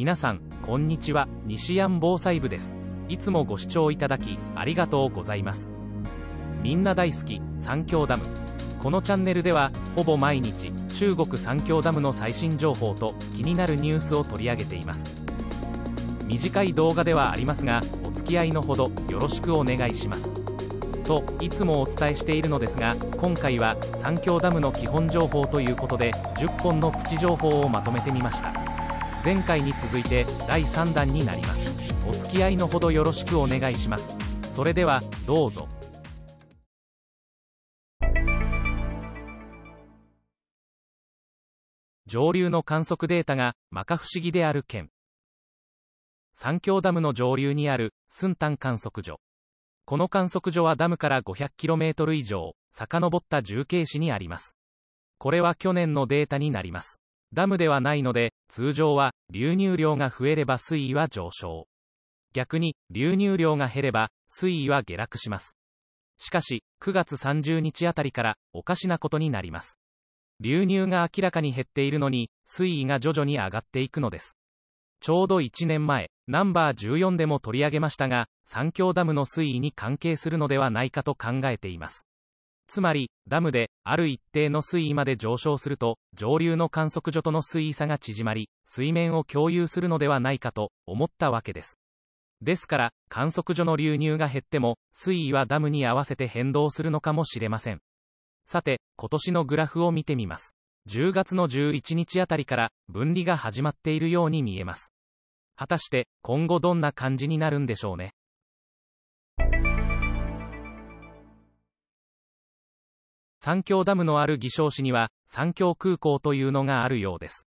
皆さん、こんにちは、西安防災部です。いつもご視聴いただき、ありがとうございます。みんな大好き、三峡ダム。このチャンネルでは、ほぼ毎日、中国三峡ダムの最新情報と気になるニュースを取り上げています。短い動画ではありますが、お付き合いのほど、よろしくお願いします。といつもお伝えしているのですが今回は三峡ダムの基本情報ということで10本のプチ情報をまとめてみました前回に続いて第3弾になります。お付き合いのほどよろしくお願いします。それではどうぞ。上流の観測データが摩訶不思議である県。三峡ダムの上流にある寸丹観測所。この観測所はダムから 500km 以上、遡った重慶市にあります。これは去年のデータになります。ダムではないので、通常は流入量が増えれば水位は上昇。逆に、流入量が減れば、水位は下落します。しかし、9月30日あたりからおかしなことになります。流入が明らかに減っているのに、水位が徐々に上がっていくのです。ちょうど1年前、ナンバー14でも取り上げましたが、三峡ダムの水位に関係するのではないかと考えています。つまり、ダムで、ある一定の水位まで上昇すると、上流の観測所との水位差が縮まり、水面を共有するのではないかと思ったわけです。ですから、観測所の流入が減っても、水位はダムに合わせて変動するのかもしれません。さて、今年のグラフを見てみます。10月の11日あたりから分離が始まっているように見えます。果たして今後どんな感じになるんでしょうね。三峡ダムのある偽証市には三峡空港というのがあるようです。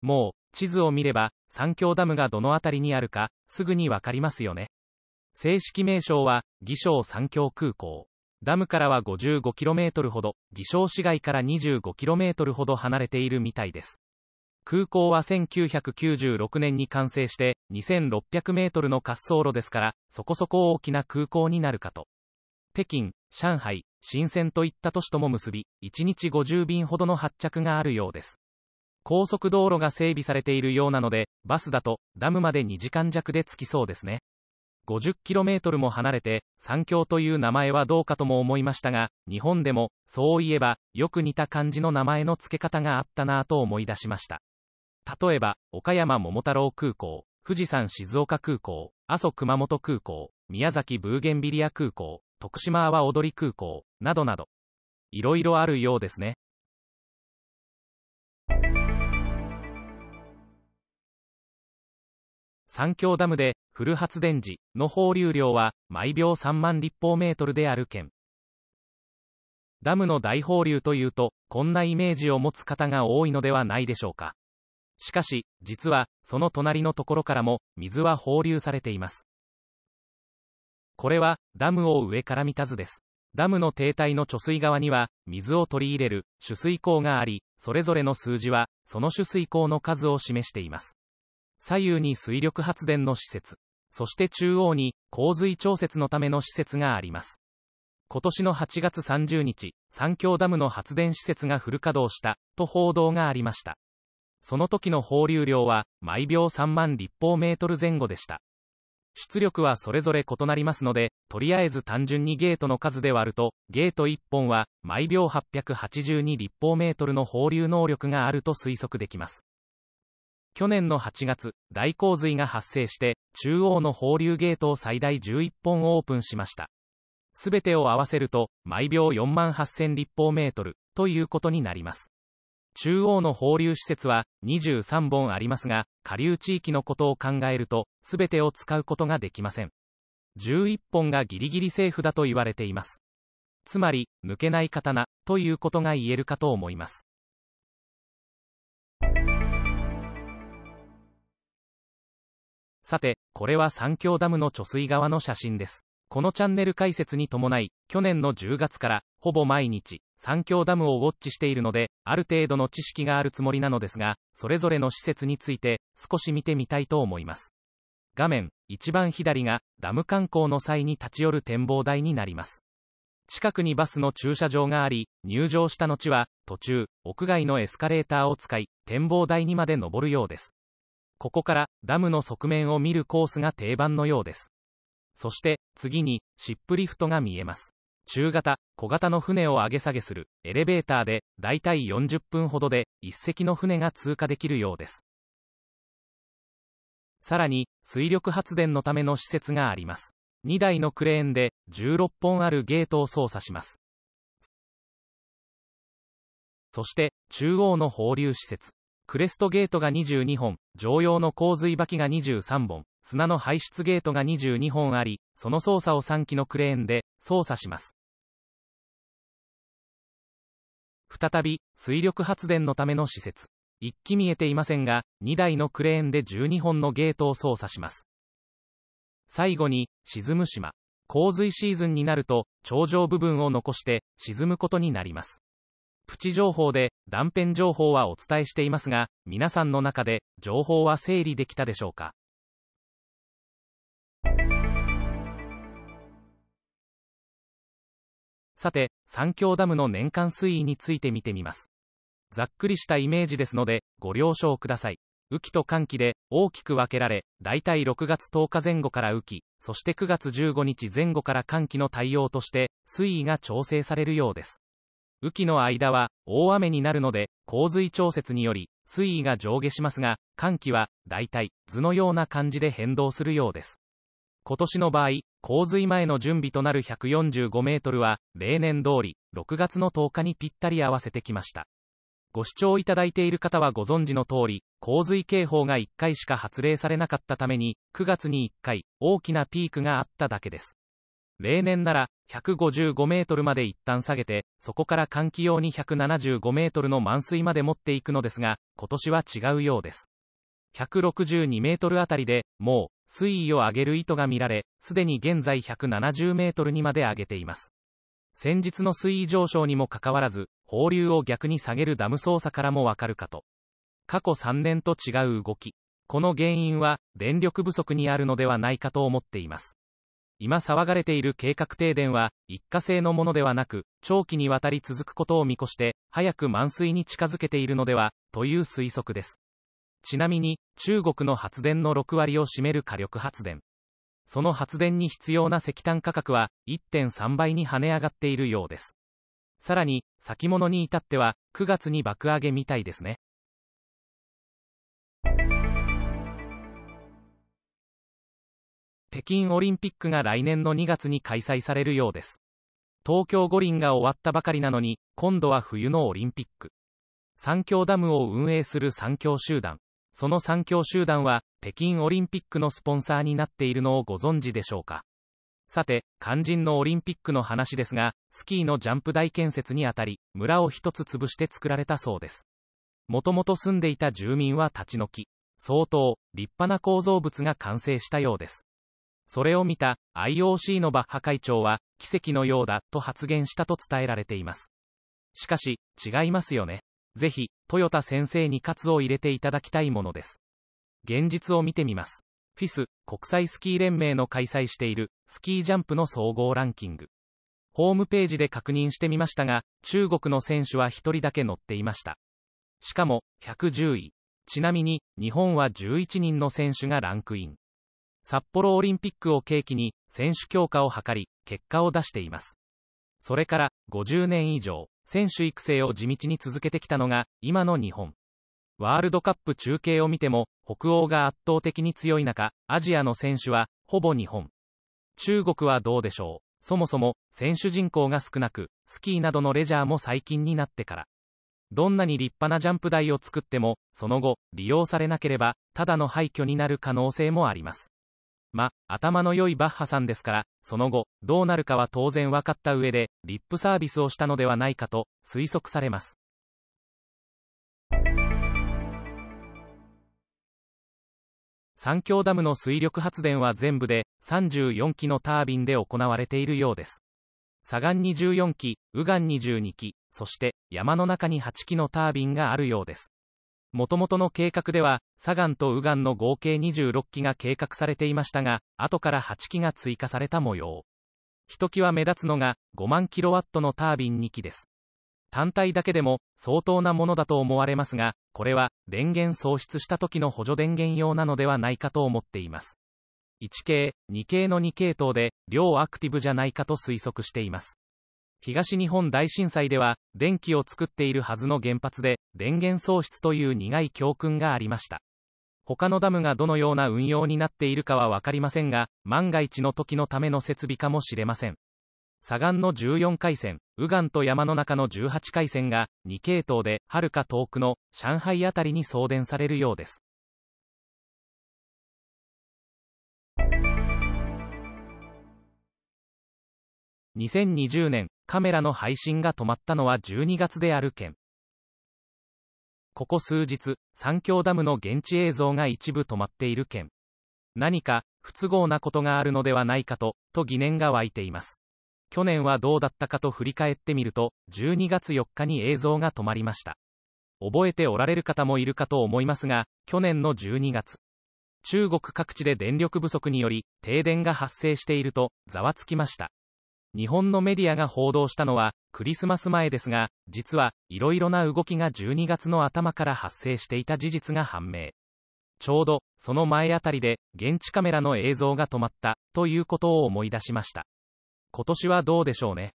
もう地図を見れば三峡ダムがどの辺りにあるかすぐにわかりますよね。正式名称は偽証三峡空港。ダムからは 55km ほど、偽証市街から 25km ほど離れているみたいです。空港は1996年に完成して、2600メートルの滑走路ですから、そこそこ大きな空港になるかと。北京、上海、深センといった都市とも結び、1日50便ほどの発着があるようです。高速道路が整備されているようなので、バスだと、ダムまで2時間弱で着きそうですね。50km も離れて、三峡という名前はどうかとも思いましたが、日本でも、そういえば、よく似た感じの名前の付け方があったなぁと思い出しました。例えば、岡山桃太郎空港、富士山静岡空港、阿蘇熊本空港、宮崎ブーゲンビリア空港、徳島阿波踊り空港、などなど。いろいろあるようですね。三峡ダムで、フル発電時の放流量は、毎秒3万立方メートルである県。ダムの大放流というと、こんなイメージを持つ方が多いのではないでしょうか。しかし、実は、その隣のところからも、水は放流されています。これは、ダムを上から見た図です。ダムの堤体の貯水側には、水を取り入れる、取水口があり、それぞれの数字は、その取水口の数を示しています。左右に水力発電の施設、そして中央に洪水調節のための施設があります。今年の8月30日、三峡ダムの発電施設がフル稼働した、と報道がありました。その時の放流量は、毎秒3万立方メートル前後でした。出力はそれぞれ異なりますので、とりあえず単純にゲートの数で割ると、ゲート1本は、毎秒882立方メートルの放流能力があると推測できます。去年の8月、大洪水が発生して、中央の放流ゲートを最大11本オープンしました。すべてを合わせると、毎秒4万8000立方メートル、ということになります。中央の放流施設は23本ありますが、下流地域のことを考えると、すべてを使うことができません。11本がギリギリセーフだと言われています。つまり、抜けない刀、ということが言えるかと思います。さて、これは三峡ダムの貯水側の写真です。このチャンネル解説に伴い、去年の10月から、ほぼ毎日、三峡ダムをウォッチしているので、ある程度の知識があるつもりなのですが、それぞれの施設について、少し見てみたいと思います。画面、一番左が、ダム観光の際に立ち寄る展望台になります。近くにバスの駐車場があり、入場した後は、途中、屋外のエスカレーターを使い、展望台にまで登るようです。ここからダムの側面を見るコースが定番のようです。そして次にシップリフトが見えます。中型、小型の船を上げ下げするエレベーターでだいたい40分ほどで1隻の船が通過できるようです。さらに水力発電のための施設があります。2台のクレーンで16本あるゲートを操作します。そして中央の放流施設。クレストゲートが22本、常用の洪水場機が23本、砂の排出ゲートが22本あり、その操作を3機のクレーンで操作します。再び、水力発電のための施設。1機見えていませんが、2台のクレーンで12本のゲートを操作します。最後に、沈む島。洪水シーズンになると、頂上部分を残して沈むことになります。プチ情報で断片情報はお伝えしていますが、皆さんの中で情報は整理できたでしょうか？さて、三峡ダムの年間水位について見てみます。ざっくりしたイメージですので、ご了承ください。雨季と寒季で大きく分けられ、だいたい6月10日前後から雨季、そして9月15日前後から寒季の対応として、水位が調整されるようです。雨季の間は大雨になるので洪水調節により水位が上下しますが寒気は大体図のような感じで変動するようです今年の場合洪水前の準備となる145メートルは例年通り6月の10日にぴったり合わせてきましたご視聴いただいている方はご存知の通り洪水警報が1回しか発令されなかったために9月に1回大きなピークがあっただけです例年なら155メートルまで一旦下げて、そこから換気用に175メートルの満水まで持っていくのですが、今年は違うようです。162メートルあたりで、もう、水位を上げる意図が見られ、すでに現在170メートルにまで上げています。先日の水位上昇にもかかわらず、放流を逆に下げるダム操作からもわかるかと。過去3年と違う動き。この原因は、電力不足にあるのではないかと思っています。今騒がれている計画停電は一過性のものではなく長期にわたり続くことを見越して早く満水に近づけているのではという推測ですちなみに中国の発電の6割を占める火力発電その発電に必要な石炭価格は1.3倍に跳ね上がっているようですさらに先物に至っては9月に爆上げみたいですね北京オリンピックが来年の2月に開催されるようです。東京五輪が終わったばかりなのに、今度は冬のオリンピック。三峡ダムを運営する三峡集団。その三峡集団は、北京オリンピックのスポンサーになっているのをご存知でしょうか？さて、肝心のオリンピックの話ですが、スキーのジャンプ台建設にあたり、村を一つ潰して作られたそうです。もともと住んでいた住民は立ち退き、相当、立派な構造物が完成したようです。それを見た IOC のバッハ会長は奇跡のようだと発言したと伝えられていますしかし違いますよねぜひトヨタ先生に喝を入れていただきたいものです。現実を見てみます。フィス国際スキー連盟の開催しているスキージャンプの総合ランキング。ホームページで確認してみましたが中国の選手は1人だけ乗っていました。しかも110位。ちなみに日本は11人の選手がランクイン。札幌オリンピックを契機に選手強化を図り結果を出しています。それから50年以上。選手育成を地道に続けてきたのが今の日本。ワールドカップ中継を見ても北欧が圧倒的に強い中アジアの選手はほぼ日本。中国はどうでしょう。そもそも選手人口が少なくスキーなどのレジャーも最近になってから。どんなに立派なジャンプ台を作ってもその後利用されなければただの廃墟になる可能性もあります。ま、頭の良いバッハさんですから、その後、どうなるかは当然分かった上で、リップサービスをしたのではないかと推測されます。三峡ダムの水力発電は全部で34基のタービンで行われているようです。左岸に14基、右岸に12基、そして山の中に8基のタービンがあるようです。もともとの計画では、左岸と右岸の合計26機が計画されていましたが、後から8機が追加された模様。ひときわ目立つのが、5万キロワットのタービン2機です。単体だけでも相当なものだと思われますが、これは電源喪失した時の補助電源用なのではないかと思っています。1系、2系の2系統で、両アクティブじゃないかと推測しています。東日本大震災では、電気を作っているはずの原発で、電源喪失という苦い教訓がありました。他のダムがどのような運用になっているかは分かりませんが、万が一の時のための設備かもしれません。左岸の14回線、右岸と山の中の18回線が2系統ではるか遠くの上海あたりに送電されるようです。2020年、カメラの配信が止まったのは12月である件。ここ数日、三峡ダムの現地映像が一部止まっている件。何か不都合なことがあるのではないかと、と疑念が湧いています。去年はどうだったかと振り返ってみると、12月4日に映像が止まりました。覚えておられる方もいるかと思いますが、去年の12月、中国各地で電力不足により、停電が発生していると、ざわつきました。日本のメディアが報道したのは、クリスマス前ですが、実は、いろいろな動きが12月の頭から発生していた事実が判明。ちょうど、その前あたりで、現地カメラの映像が止まった、ということを思い出しました。今年はどうでしょうね。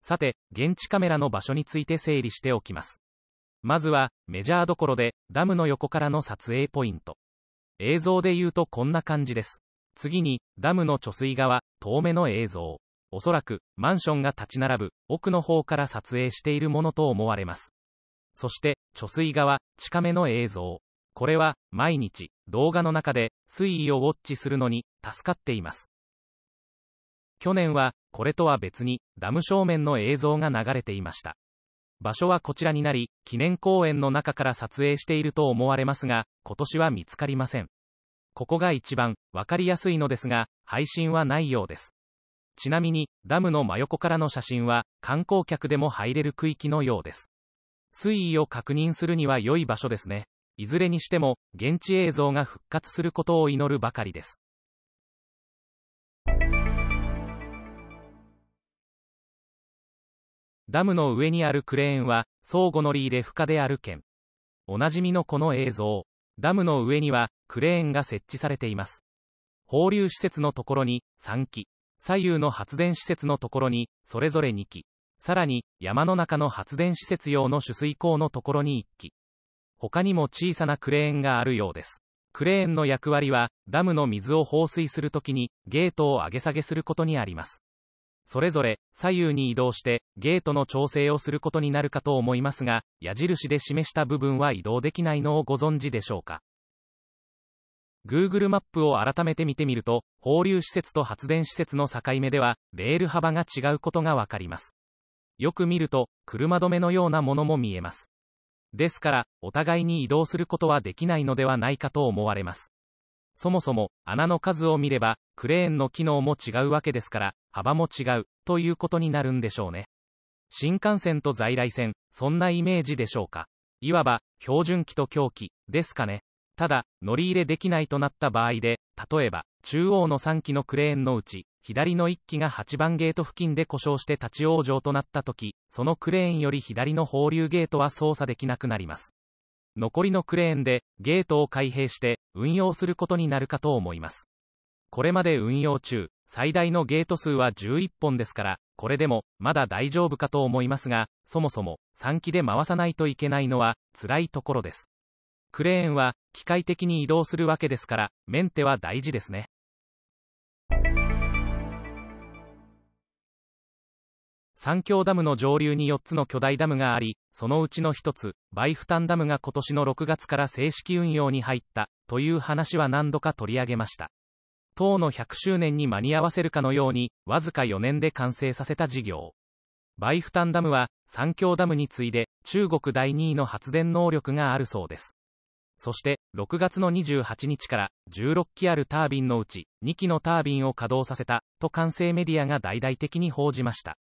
さて、現地カメラの場所について整理しておきます。まずは、メジャーどころで、ダムの横からの撮影ポイント。映像で言うとこんな感じです。次に、ダムの貯水側、遠目の映像。おそらく、マンションが立ち並ぶ、奥の方から撮影しているものと思われます。そして、貯水側、近めの映像。これは、毎日、動画の中で、水位をウォッチするのに、助かっています。去年は、これとは別に、ダム正面の映像が流れていました。場所はこちらになり、記念公園の中から撮影していると思われますが、今年は見つかりません。ここが一番、わかりやすいのですが、配信はないようです。ちなみに、ダムの真横からの写真は、観光客でも入れる区域のようです。水位を確認するには良い場所ですね。いずれにしても、現地映像が復活することを祈るばかりです。ダムの上にあるクレーンは、相互乗り入れ不可である件。おなじみのこの映像。ダムの上には、クレーンが設置されています。放流施設のところに、3基。左右の発電施設のところに、それぞれ2基。さらに、山の中の発電施設用の取水口のところに1基。他にも小さなクレーンがあるようです。クレーンの役割は、ダムの水を放水するときに、ゲートを上げ下げすることにあります。それぞれ左右に移動してゲートの調整をすることになるかと思いますが、矢印で示した部分は移動できないのをご存知でしょうか？Google マップを改めて見てみると、放流施設と発電施設の境目では、レール幅が違うことがわかります。よく見ると、車止めのようなものも見えます。ですから、お互いに移動することはできないのではないかと思われます。そもそも、穴の数を見れば、クレーンの機能も違うわけですから、幅も違う、ということになるんでしょうね。新幹線と在来線、そんなイメージでしょうか。いわば、標準機と狂気、ですかね。ただ、乗り入れできないとなった場合で、例えば、中央の3機のクレーンのうち、左の1機が8番ゲート付近で故障して立ち往生となった時、そのクレーンより左の放流ゲートは操作できなくなります。残りのクレーンでゲートを開閉して運用することになるかと思います。これまで運用中、最大のゲート数は11本ですから、これでもまだ大丈夫かと思いますが、そもそも3機で回さないといけないのは辛いところです。クレーンは機械的に移動するわけですから、メンテは大事ですね。三峡ダムの上流に4つの巨大ダムがあり、そのうちの1つ、バイフタンダムが今年の6月から正式運用に入った、という話は何度か取り上げました。党の100周年に間に合わせるかのように、わずか4年で完成させた事業。バイフタンダムは、三峡ダムに次いで、中国第2位の発電能力があるそうです。そして、6月の28日から、16機あるタービンのうち、2機のタービンを稼働させた、と完成メディアが大々的に報じました。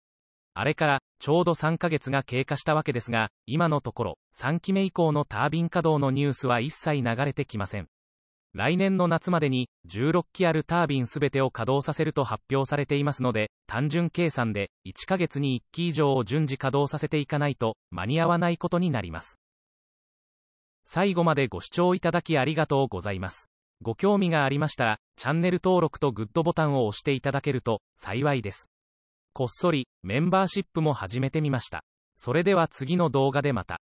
あれからちょうど3ヶ月が経過したわけですが、今のところ3期目以降のタービン稼働のニュースは一切流れてきません。来年の夏までに16機あるタービンすべてを稼働させると発表されていますので、単純計算で1ヶ月に1機以上を順次稼働させていかないと間に合わないことになります。最後までご視聴いただきありがとうございます。ご興味がありましたら、チャンネル登録とグッドボタンを押していただけると幸いです。こっそりメンバーシップも始めてみました。それでは次の動画でまた。